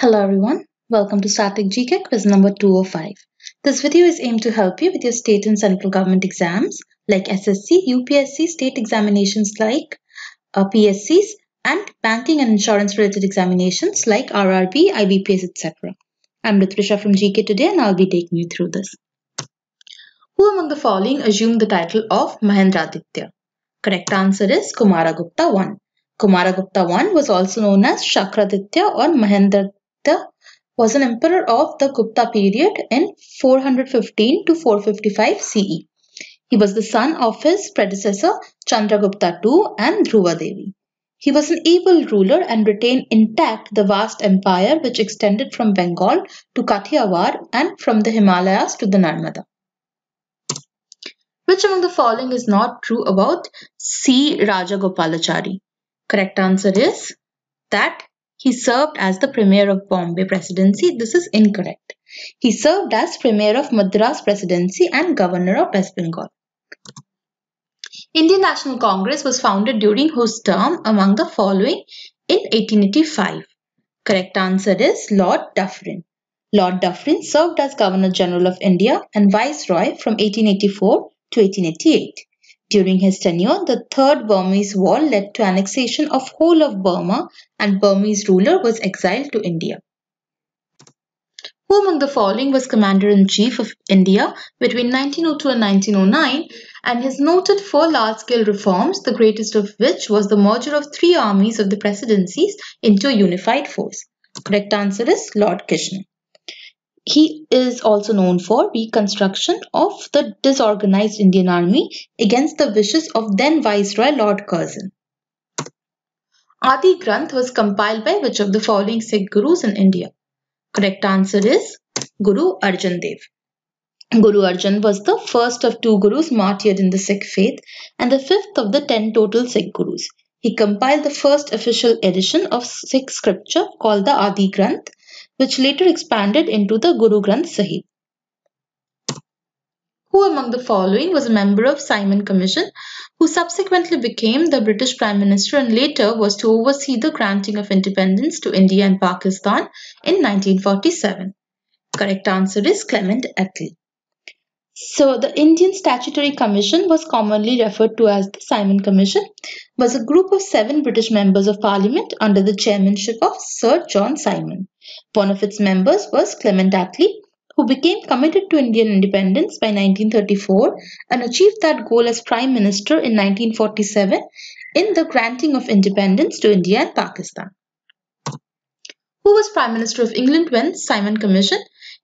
Hello everyone, welcome to Static GK quiz number 205. This video is aimed to help you with your state and central government exams like SSC, UPSC, state examinations like uh, PSCs and banking and insurance related examinations like RRB, IBPS etc. I'm Ritrisha from GK today and I'll be taking you through this. Who among the following assumed the title of Mahendraditya? Correct answer is Kumaragupta I. Kumaragupta I was also known as Shakraditya or Mahendra was an emperor of the Gupta period in 415 to 455 CE. He was the son of his predecessor Chandragupta II and Dhruva Devi. He was an evil ruler and retained intact the vast empire which extended from Bengal to Kathiawar and from the Himalayas to the Narmada. Which among the following is not true about C. Rajagopalachari? Correct answer is that he served as the Premier of Bombay Presidency. This is incorrect. He served as Premier of Madras Presidency and Governor of West Bengal. Indian National Congress was founded during whose term among the following in 1885? Correct answer is Lord Dufferin. Lord Dufferin served as Governor General of India and Viceroy from 1884 to 1888. During his tenure, the Third Burmese War led to annexation of whole of Burma and Burmese ruler was exiled to India. Who among the following was Commander-in-Chief of India between 1902 and 1909 and has noted for large-scale reforms, the greatest of which was the merger of three armies of the presidencies into a unified force? Correct answer is Lord Kitchener. He is also known for reconstruction of the disorganized Indian army against the wishes of then Viceroy Lord Curzon. Adi Granth was compiled by which of the following Sikh gurus in India? Correct answer is Guru Arjan Dev. Guru Arjan was the first of two gurus martyred in the Sikh faith and the fifth of the ten total Sikh gurus. He compiled the first official edition of Sikh scripture called the Adi Granth which later expanded into the Guru Granth Sahib. Who among the following was a member of Simon Commission who subsequently became the British Prime Minister and later was to oversee the granting of independence to India and Pakistan in 1947? Correct answer is Clement Attlee. So the Indian Statutory Commission was commonly referred to as the Simon Commission was a group of seven British members of parliament under the chairmanship of Sir John Simon. One of its members was Clement Attlee, who became committed to Indian independence by 1934 and achieved that goal as Prime Minister in 1947 in the granting of independence to India and Pakistan. Who was Prime Minister of England when Simon Commission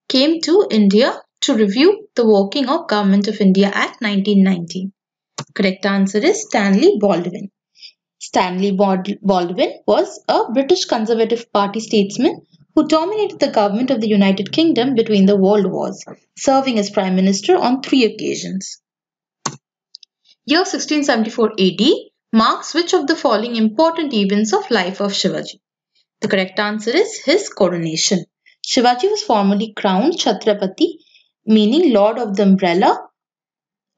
came to India to review the working of Government of India Act 1919? Correct answer is Stanley Baldwin. Stanley Baldwin was a British Conservative Party statesman who dominated the government of the United Kingdom between the world wars, serving as Prime Minister on three occasions. Year 1674 AD marks which of the following important events of life of Shivaji? The correct answer is his coronation. Shivaji was formally crowned Chhatrapati, meaning Lord of the Umbrella,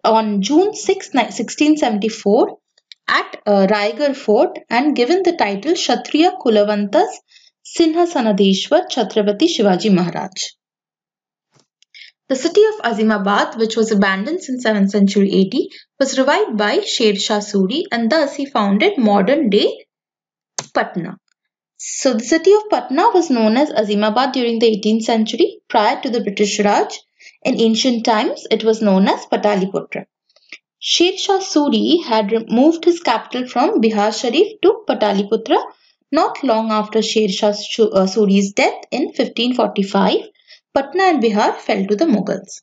on June 6, 1674 at uh, Raigarh Fort and given the title Kshatriya Kulavantas Sinhasanadeshwar Chhatrapati Shivaji Maharaj. The city of Azimabad, which was abandoned since 7th century AD, was revived by Sher Shah Suri and thus he founded modern day Patna. So the city of Patna was known as Azimabad during the 18th century prior to the British Raj. In ancient times, it was known as Pataliputra. Sher Shah Suri had moved his capital from Bihar Sharif to Pataliputra not long after Sher Shah uh, Suri's death in 1545, Patna and Bihar fell to the Mughals.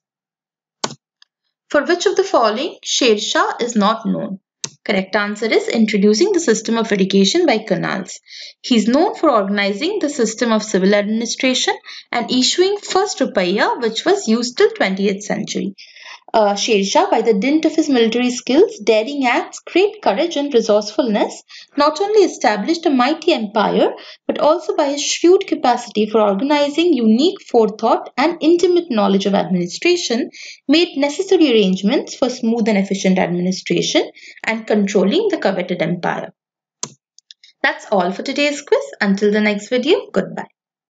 For which of the following Sher Shah is not known? Correct answer is introducing the system of education by canals. He is known for organizing the system of civil administration and issuing first rupaya which was used till 20th century uh, Sher Shah, by the dint of his military skills, daring acts, great courage and resourcefulness, not only established a mighty empire, but also by his shrewd capacity for organizing, unique forethought and intimate knowledge of administration, made necessary arrangements for smooth and efficient administration and controlling the coveted empire. That's all for today's quiz. Until the next video, goodbye.